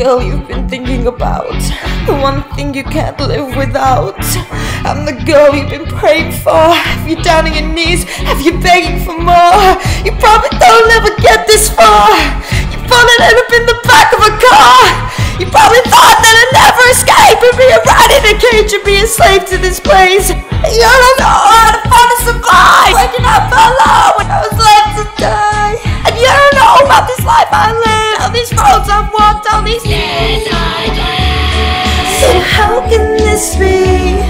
girl you've been thinking about. The one thing you can't live without. I'm the girl you've been praying for. Have you down on your knees? Have you begging for more? You probably don't ever get this far. You probably end up in the back of a car. You probably thought that I'd never escape and be a rat in a cage and be a slave to this place. You don't know how to find a survive. Waking up alone when I was left to die. And you don't know about this life I live. Can this be?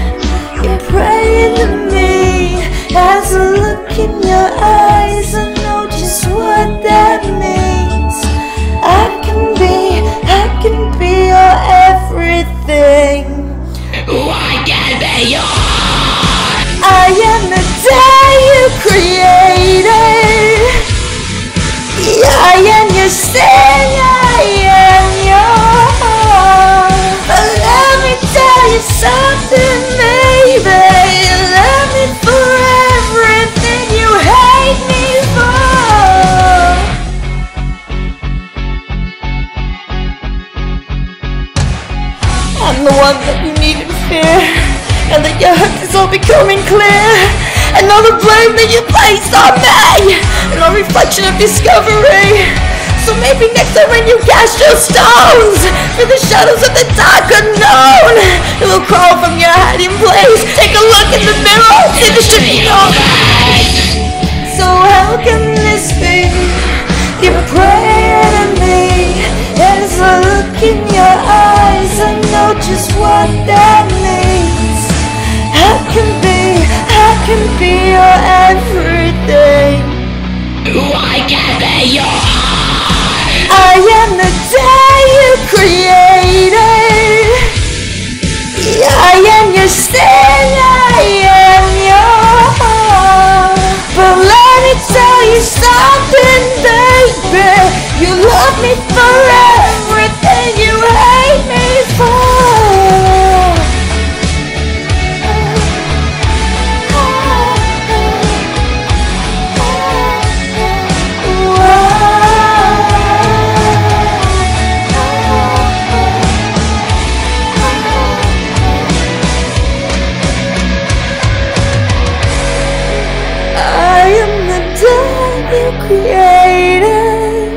You're praying to me As I look in your eyes I know just what that means I can be, I can be your everything Why can't be yours? I am the day you created I am your sin, I'm the one that you need to fear And that your hurt is all becoming clear. And all the blame that you placed on me And all reflection of discovery. So maybe next time when you cast your stones For the shadows of the dark unknown It will crawl from your hiding place. Take a look in the mirror shit in your face So how can this be? You're praying to me As I look in your eyes just what that means you created.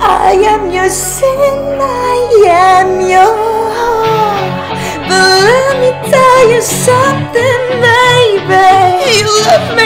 I am your sin, I am your heart. But let me tell you something, baby. You love me,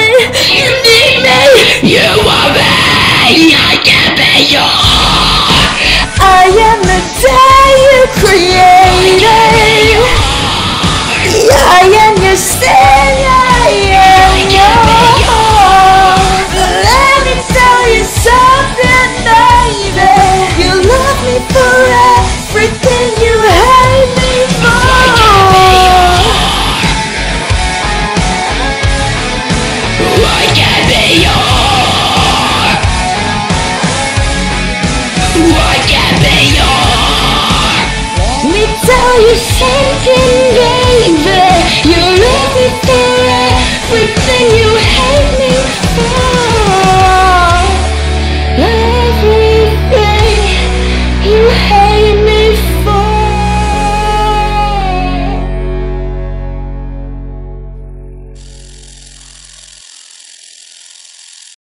You something, baby. You love me for everything you